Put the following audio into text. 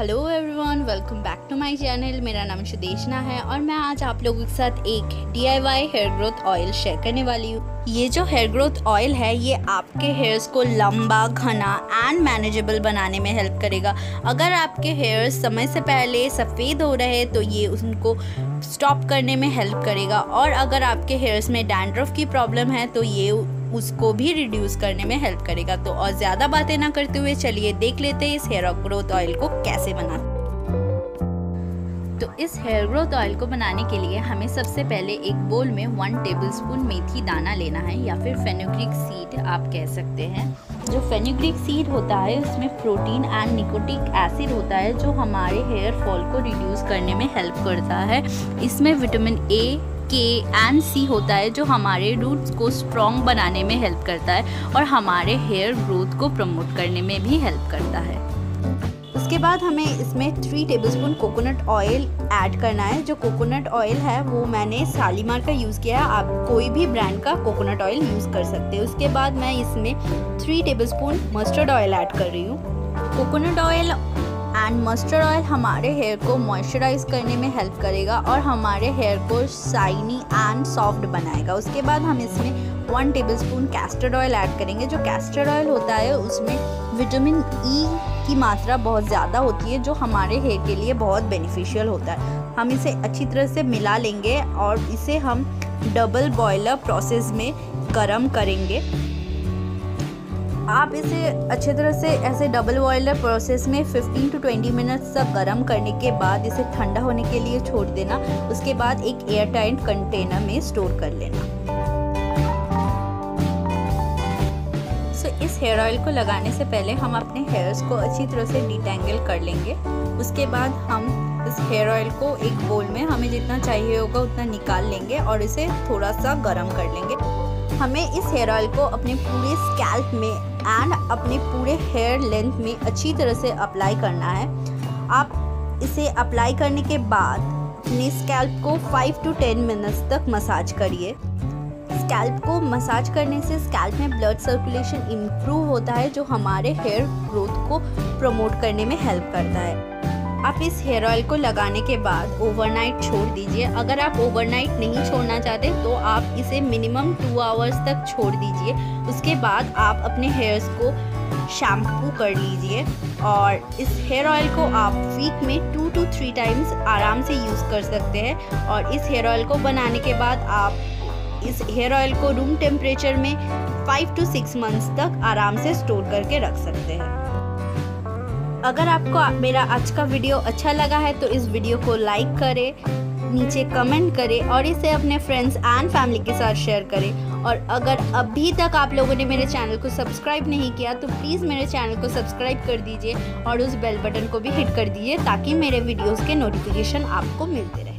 Hello everyone welcome back to my channel मेरा नाम सुदेशना है और मैं आज आप लोगों के साथ एक DIY hair growth oil share करने वाली हूँ। ये जो हेयर ग्रोथ ऑयल है, ये आपके हेयर्स को लंबा, घना एंड मैनेजेबल बनाने में हेल्प करेगा। अगर आपके हेयर्स समय से पहले सफ़ेद हो रहे तो ये उनको स्टॉप करने में हेल्प करेगा। और अगर आपके हेयर्स में डैंड्रफ की प्रॉब्लम है तो ये उसको भी रिड्यूस करने में हेल्प करेगा। तो और ज़्यादा बातें ना करते हुए चलिए देख लेते हैं इस हेयर ग्रोथ ऑयल को कैसे बनाते तो इस हेयर ग्रोथ ऑयल को बनाने के लिए हमें सबसे पहले एक बोल में वन टेबलस्पून मेथी दाना लेना है या फिर फेनुग्रिक सीड आप कह सकते हैं। जो फेनुग्रिक सीड होता है, उसमें प्रोटीन एंड निकोटिक एसिड होता है, जो हमारे हेयर फॉल को रिड्यूस करने में हेल्प करता है। इसमें विटामिन ए के एंड सी होता है, जो हमारे रूट्स को स्ट्रॉन्ग बनाने में हेल्प करता है और हमारे हेयर ग्रोथ को प्रमोट करने में भी हेल्प करता है। उसके बाद हमें इसमें three tablespoon coconut oil add करना है। जो कोकोनट ऑयल है, वो मैंने सालीमार का यूज़ किया है। आप कोई भी ब्रांड का कोकोनट ऑयल यूज़ कर सकते हैं। उसके बाद मैं इसमें three tablespoon mustard oil add कर रही हूँ। Coconut oil and mustard oil हमारे हेयर को मॉइस्चराइज करने में हेल्प करेगा और हमारे हेयर को शाइनी एंड सॉफ्ट बनाएगा। उसके बाद हम इसमें one tablespoon castor oil add करेंगे। जो कैस्टर्ड ऑयल होता है, उसमें विटामिन ई e की मात्रा बहुत ज़्यादा होती है, जो हमारे हेयर के लिए बहुत बेनिफिशियल होता है। हम इसे अच्छी तरह से मिला लेंगे और इसे हम डबल बॉयलर प्रोसेस में गर्म करेंगे। आप इसे अच्छे तरह से ऐसे डबल बॉयलर प्रोसेस में 15 टू 20 मिनट्स तक गर्म करने के बाद इसे ठंडा होने के लिए छोड़ देना। उसके बाद एक एयर टाइट कंटेनर में स्टोर कर लेना। सो so, इस हेयर ऑयल को लगाने से पहले हम अपने हेयर्स को अच्छी तरह से डिटेंगल कर लेंगे। उसके बाद हम इस हेयर ऑयल को एक बोल में हमें जितना चाहिए होगा उतना निकाल लेंगे और इसे थोड़ा सा गर्म कर लेंगे। हमें इस हेयर ऑयल को अपने पूरे स्कैल्प में एंड अपने पूरे हेयर लेंथ में अच्छी तरह से अप्लाई करना है। आप इसे अप्लाई करने के बाद अपने स्कैल्प को 5 टू 10 मिनट्स तक मसाज करिए। स्कैल्प को मसाज करने से स्कैल्प में ब्लड सर्कुलेशन इम्प्रूव होता है, जो हमारे हेयर ग्रोथ को प्रमोट करने में हेल्प करता है। आप इस हेयर ऑयल को लगाने के बाद ओवरनाइट छोड़ दीजिए। अगर आप ओवरनाइट नहीं छोड़ना चाहते तो आप इसे मिनिमम टू आवर्स तक छोड़ दीजिए। उसके बाद आप अपने हेयर्स को शैम्पू कर लीजिए और इस हेयर ऑयल को आप वीक में टू टू थ्री टाइम्स आराम से यूज़ कर सकते हैं। और इस हेयर ऑयल को बनाने के बाद आप इस हेयर ऑयल को रूम टेम्परेचर में फाइव टू सिक्स मंथ्स तक आराम से स्टोर करके रख सकते हैं। अगर आपको मेरा आज का वीडियो अच्छा लगा है तो इस वीडियो को लाइक करें, नीचे कमेंट करें और इसे अपने फ्रेंड्स एंड फैमिली के साथ शेयर करें। और अगर अभी तक आप लोगों ने मेरे चैनल को सब्सक्राइब नहीं किया तो प्लीज़ मेरे चैनल को सब्सक्राइब कर दीजिए और उस बेल बटन को भी हिट कर दीजिए, ताकि मेरे वीडियोज़ के नोटिफिकेशन आपको मिलते रहे।